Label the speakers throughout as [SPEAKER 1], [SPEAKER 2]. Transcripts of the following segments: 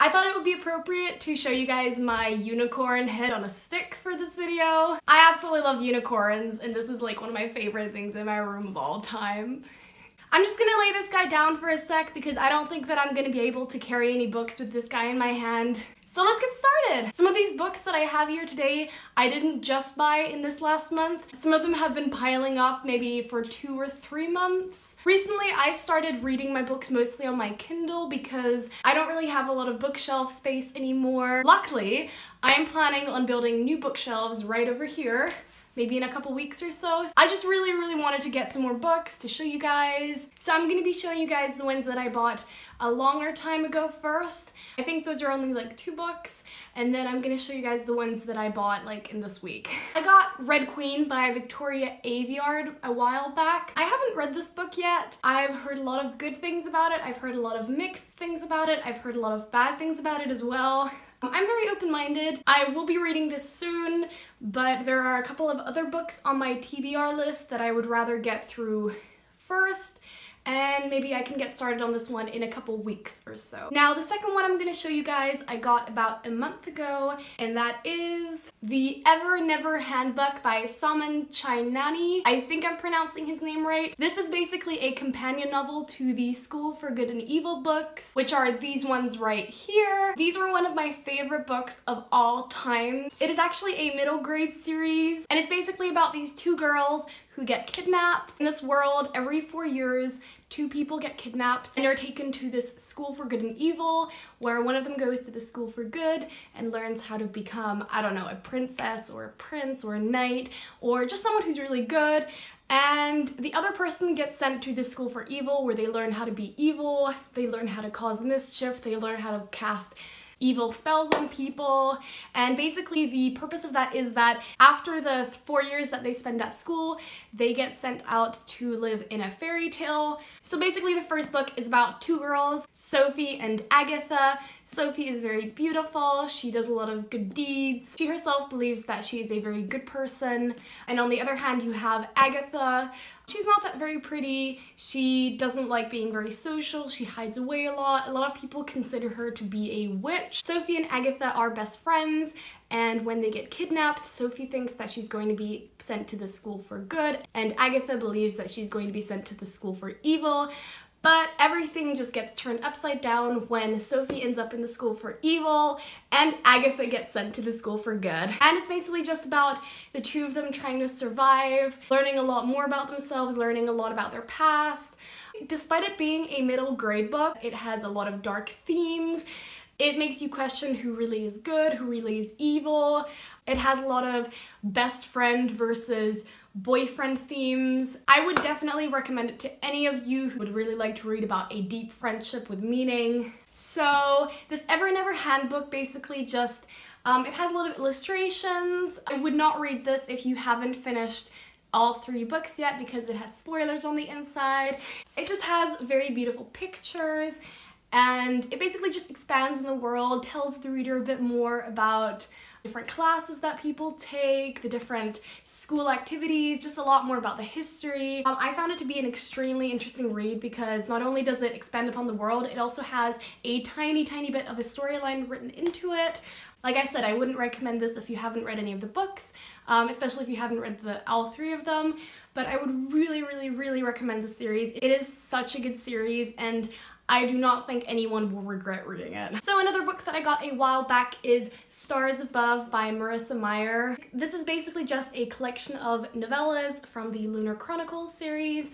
[SPEAKER 1] I thought it would be appropriate to show you guys my unicorn head on a stick for this video. I absolutely love unicorns and this is like one of my favorite things in my room of all time. I'm just gonna lay this guy down for a sec because I don't think that I'm gonna be able to carry any books with this guy in my hand. So let's get started! Some of these books that I have here today, I didn't just buy in this last month. Some of them have been piling up maybe for two or three months. Recently, I've started reading my books mostly on my Kindle because I don't really have a lot of bookshelf space anymore. Luckily, I am planning on building new bookshelves right over here maybe in a couple weeks or so. I just really, really wanted to get some more books to show you guys. So I'm gonna be showing you guys the ones that I bought a longer time ago first. I think those are only like two books, and then I'm gonna show you guys the ones that I bought like in this week. I got Red Queen by Victoria Aveyard a while back. I haven't read this book yet. I've heard a lot of good things about it. I've heard a lot of mixed things about it. I've heard a lot of bad things about it as well. I'm very open-minded. I will be reading this soon, but there are a couple of other books on my TBR list that I would rather get through first and maybe I can get started on this one in a couple weeks or so. Now the second one I'm going to show you guys I got about a month ago and that is the Ever Never Handbook by Soman Chainani. I think I'm pronouncing his name right. This is basically a companion novel to the School for Good and Evil books, which are these ones right here. These were one of my favorite books of all time. It is actually a middle grade series and it's basically about these two girls who get kidnapped. In this world, every four years, two people get kidnapped and are taken to this school for good and evil where one of them goes to the school for good and learns how to become, I don't know, a princess or a prince or a knight or just someone who's really good and the other person gets sent to the school for evil where they learn how to be evil, they learn how to cause mischief, they learn how to cast evil spells on people. And basically the purpose of that is that after the four years that they spend at school, they get sent out to live in a fairy tale. So basically the first book is about two girls, Sophie and Agatha. Sophie is very beautiful, she does a lot of good deeds. She herself believes that she is a very good person. And on the other hand, you have Agatha. She's not that very pretty, she doesn't like being very social, she hides away a lot. A lot of people consider her to be a witch. Sophie and Agatha are best friends and when they get kidnapped, Sophie thinks that she's going to be sent to the school for good, and Agatha believes that she's going to be sent to the school for evil. But everything just gets turned upside down when Sophie ends up in the school for evil and Agatha gets sent to the school for good. And it's basically just about the two of them trying to survive, learning a lot more about themselves, learning a lot about their past. Despite it being a middle grade book, it has a lot of dark themes. It makes you question who really is good, who really is evil. It has a lot of best friend versus boyfriend themes. I would definitely recommend it to any of you who would really like to read about a deep friendship with meaning. So this Ever and Never handbook basically just, um, it has a lot of illustrations. I would not read this if you haven't finished all three books yet because it has spoilers on the inside. It just has very beautiful pictures and it basically just expands in the world, tells the reader a bit more about different classes that people take, the different school activities, just a lot more about the history. Um, I found it to be an extremely interesting read because not only does it expand upon the world, it also has a tiny, tiny bit of a storyline written into it. Like I said, I wouldn't recommend this if you haven't read any of the books, um, especially if you haven't read the all three of them, but I would really, really, really recommend the series. It is such a good series, and I do not think anyone will regret reading it. So another book that I got a while back is Stars Above by Marissa Meyer. This is basically just a collection of novellas from the Lunar Chronicles series.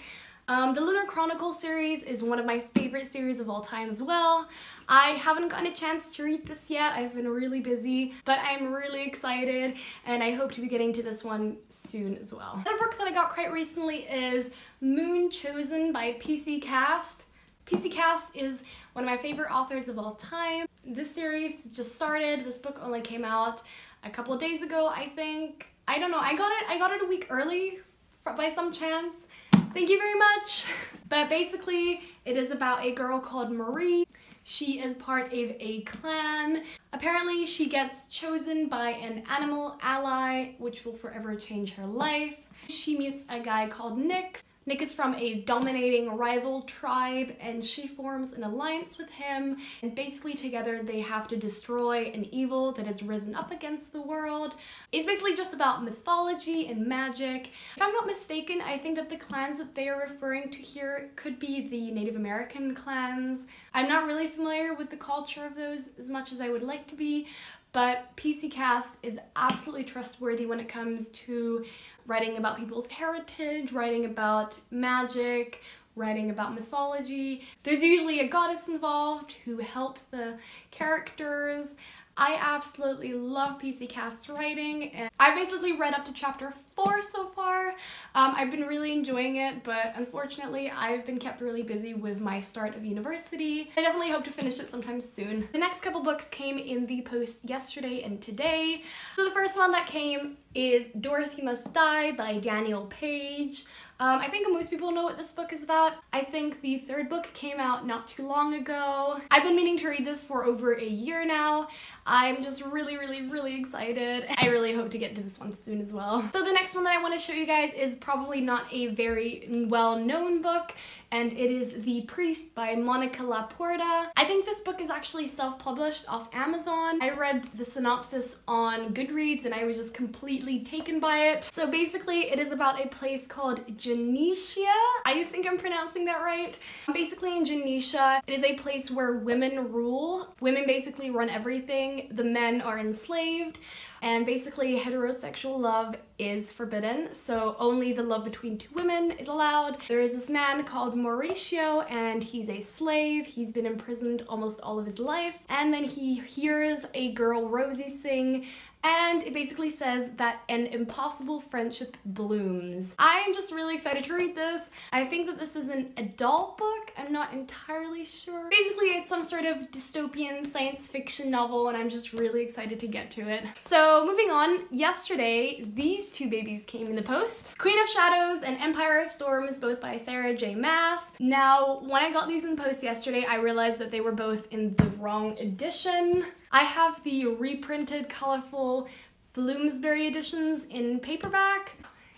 [SPEAKER 1] Um, the Lunar Chronicles series is one of my favorite series of all time as well. I haven't gotten a chance to read this yet, I've been really busy, but I'm really excited and I hope to be getting to this one soon as well. Another book that I got quite recently is Moon Chosen by PC Cast. PC Cast is one of my favorite authors of all time. This series just started, this book only came out a couple days ago, I think. I don't know, I got it I got it a week early by some chance. Thank you very much. but basically, it is about a girl called Marie. She is part of a clan. Apparently, she gets chosen by an animal ally, which will forever change her life. She meets a guy called Nick, Nick is from a dominating rival tribe and she forms an alliance with him and basically together they have to destroy an evil that has risen up against the world. It's basically just about mythology and magic. If I'm not mistaken, I think that the clans that they are referring to here could be the Native American clans. I'm not really familiar with the culture of those as much as I would like to be, but PC Cast is absolutely trustworthy when it comes to writing about people's heritage, writing about magic, writing about mythology. There's usually a goddess involved who helps the characters. I absolutely love PC Cast's writing and I basically read up to chapter 4 so far. Um, I've been really enjoying it but unfortunately I've been kept really busy with my start of university. I definitely hope to finish it sometime soon. The next couple books came in the post yesterday and today. So the first one that came is Dorothy Must Die by Danielle Paige. Um, I think most people know what this book is about. I think the third book came out not too long ago. I've been meaning to read this for over a year now. I'm just really, really, really excited. I really hope to get to this one soon as well. So the next one that I want to show you guys is probably not a very well-known book and it is The Priest by Monica Laporta. I think this book is actually self-published off Amazon. I read the synopsis on Goodreads and I was just completely taken by it. So basically it is about a place called Genetia. I think I'm pronouncing that right. Basically in Genetia, it is a place where women rule. Women basically run everything. The men are enslaved and basically heterosexual love is forbidden so only the love between two women is allowed. There is this man called Mauricio and he's a slave. He's been imprisoned almost all of his life. And then he hears a girl Rosie sing and it basically says that an impossible friendship blooms. I'm just really excited to read this. I think that this is an adult book. I'm not entirely sure. Basically, it's some sort of dystopian science fiction novel and I'm just really excited to get to it. So moving on, yesterday, these two babies came in the post. Queen of Shadows and Empire of Storms, both by Sarah J Maas. Now, when I got these in the post yesterday, I realized that they were both in the wrong edition. I have the reprinted colorful Bloomsbury editions in paperback.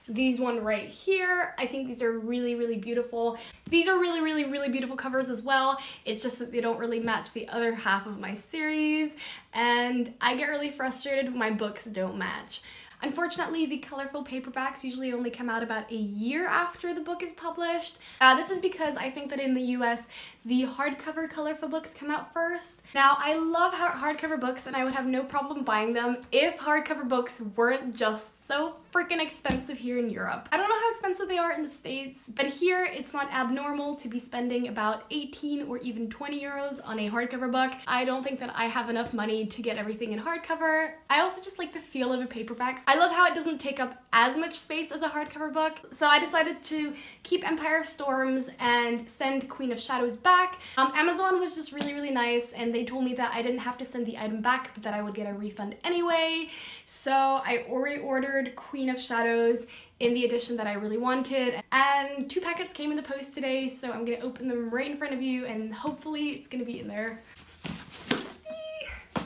[SPEAKER 1] These one right here, I think these are really, really beautiful. These are really, really, really beautiful covers as well. It's just that they don't really match the other half of my series, and I get really frustrated when my books don't match. Unfortunately, the colorful paperbacks usually only come out about a year after the book is published. Uh, this is because I think that in the US, the hardcover colorful books come out first. Now, I love hardcover books and I would have no problem buying them if hardcover books weren't just so freaking expensive here in Europe. I don't know how expensive they are in the States, but here it's not abnormal to be spending about 18 or even 20 euros on a hardcover book. I don't think that I have enough money to get everything in hardcover. I also just like the feel of a paperback. I love how it doesn't take up as much space as a hardcover book. So I decided to keep Empire of Storms and send Queen of Shadows back. Um, Amazon was just really, really nice and they told me that I didn't have to send the item back, but that I would get a refund anyway. So I already ordered Queen of Shadows in the edition that I really wanted. And two packets came in the post today, so I'm gonna open them right in front of you and hopefully it's gonna be in there.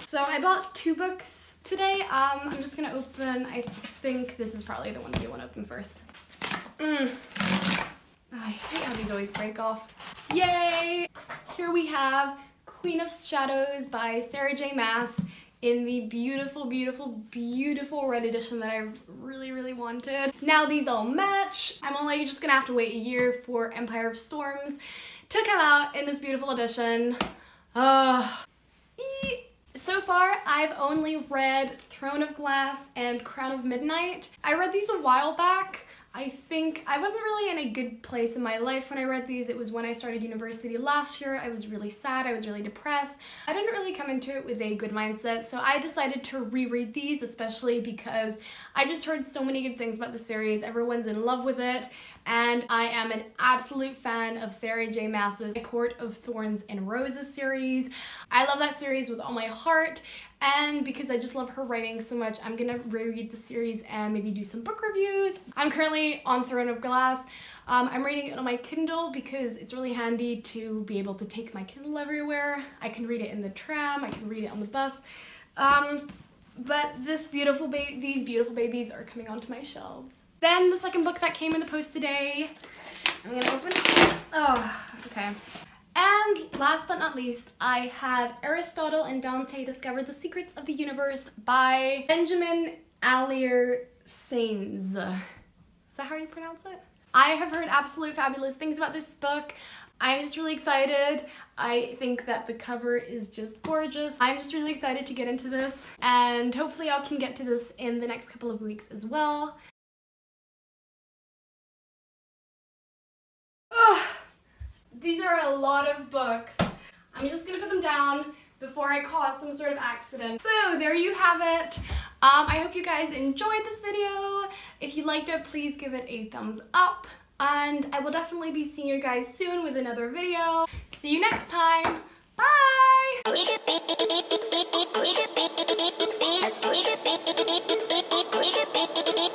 [SPEAKER 1] So I bought two books today. Um, I'm just gonna open, I think this is probably the one you want to open first. Mm. Oh, I hate how these always break off. Yay! Here we have Queen of Shadows by Sarah J Maas in the beautiful, beautiful, beautiful red edition that I really, really wanted. Now these all match. I'm only just gonna have to wait a year for Empire of Storms to come out in this beautiful edition. Uh, so far, I've only read Throne of Glass and Crown of Midnight. I read these a while back. I think I wasn't really in a good place in my life when I read these. It was when I started university last year. I was really sad. I was really depressed. I didn't really come into it with a good mindset, so I decided to reread these, especially because I just heard so many good things about the series. Everyone's in love with it, and I am an absolute fan of Sarah J Maas's A Court of Thorns and Roses series. I love that series with all my heart, and because I just love her writing so much, I'm gonna reread the series and maybe do some book reviews. I'm currently on Throne of Glass. Um, I'm reading it on my Kindle because it's really handy to be able to take my Kindle everywhere. I can read it in the tram, I can read it on the bus. Um, but this beautiful these beautiful babies are coming onto my shelves. Then the second book that came in the post today I'm gonna open. it. Oh, okay. And last but not least, I have Aristotle and Dante Discover the Secrets of the Universe by Benjamin Alire Sáenz. That how you pronounce it? I have heard absolute fabulous things about this book. I'm just really excited. I think that the cover is just gorgeous. I'm just really excited to get into this and hopefully I can get to this in the next couple of weeks as well. These are a lot of books. I'm just gonna put them down before I cause some sort of accident. So there you have it. Um, I hope you guys enjoyed this video. If you liked it, please give it a thumbs up. And I will definitely be seeing you guys soon with another video. See you next time. Bye!